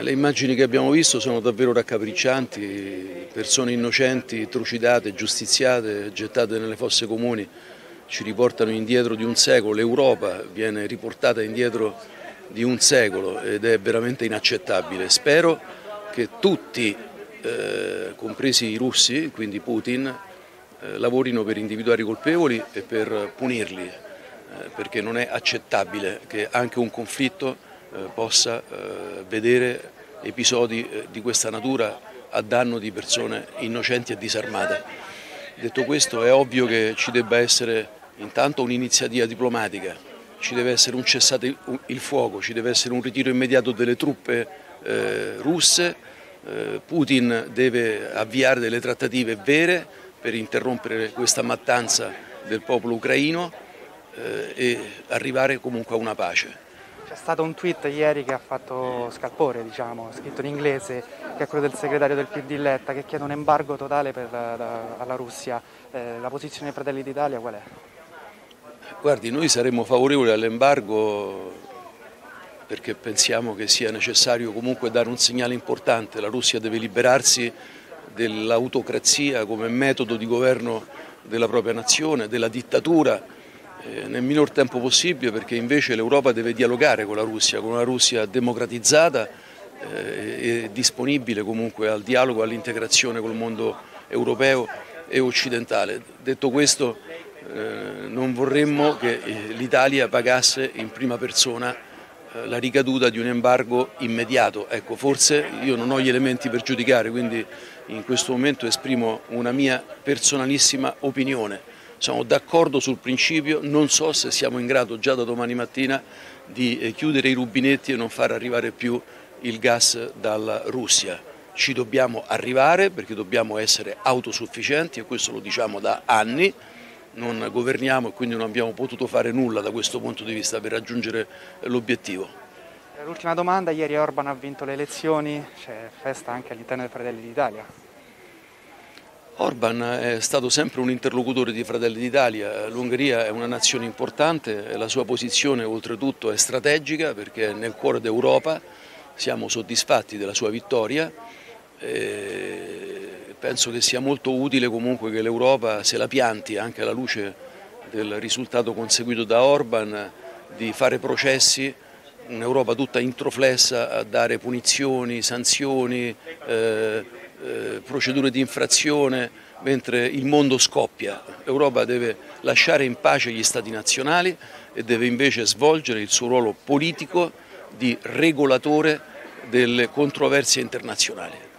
Le immagini che abbiamo visto sono davvero raccapriccianti, persone innocenti, trucidate, giustiziate, gettate nelle fosse comuni, ci riportano indietro di un secolo, l'Europa viene riportata indietro di un secolo ed è veramente inaccettabile. Spero che tutti, eh, compresi i russi, quindi Putin, eh, lavorino per individuare i colpevoli e per punirli, eh, perché non è accettabile che anche un conflitto eh, possa eh, vedere episodi eh, di questa natura a danno di persone innocenti e disarmate. Detto questo è ovvio che ci debba essere intanto un'iniziativa diplomatica, ci deve essere un cessate il fuoco, ci deve essere un ritiro immediato delle truppe eh, russe, eh, Putin deve avviare delle trattative vere per interrompere questa mattanza del popolo ucraino eh, e arrivare comunque a una pace. C'è stato un tweet ieri che ha fatto scalpore, diciamo, scritto in inglese, che è quello del segretario del PD Letta, che chiede un embargo totale per la, alla Russia. Eh, la posizione dei Fratelli d'Italia qual è? Guardi, noi saremmo favorevoli all'embargo perché pensiamo che sia necessario comunque dare un segnale importante. La Russia deve liberarsi dell'autocrazia come metodo di governo della propria nazione, della dittatura nel minor tempo possibile perché invece l'Europa deve dialogare con la Russia, con una Russia democratizzata eh, e disponibile comunque al dialogo, all'integrazione col mondo europeo e occidentale. Detto questo eh, non vorremmo che l'Italia pagasse in prima persona la ricaduta di un embargo immediato. Ecco, forse io non ho gli elementi per giudicare, quindi in questo momento esprimo una mia personalissima opinione sono d'accordo sul principio, non so se siamo in grado già da domani mattina di eh, chiudere i rubinetti e non far arrivare più il gas dalla Russia. Ci dobbiamo arrivare perché dobbiamo essere autosufficienti e questo lo diciamo da anni, non governiamo e quindi non abbiamo potuto fare nulla da questo punto di vista per raggiungere l'obiettivo. L'ultima domanda, ieri Orban ha vinto le elezioni, c'è festa anche all'interno dei Fratelli d'Italia. Orban è stato sempre un interlocutore di Fratelli d'Italia, l'Ungheria è una nazione importante, la sua posizione oltretutto è strategica perché è nel cuore d'Europa, siamo soddisfatti della sua vittoria, e penso che sia molto utile comunque che l'Europa se la pianti anche alla luce del risultato conseguito da Orban di fare processi, un'Europa tutta introflessa a dare punizioni, sanzioni, eh, eh, procedure di infrazione mentre il mondo scoppia. L'Europa deve lasciare in pace gli Stati nazionali e deve invece svolgere il suo ruolo politico di regolatore delle controversie internazionali.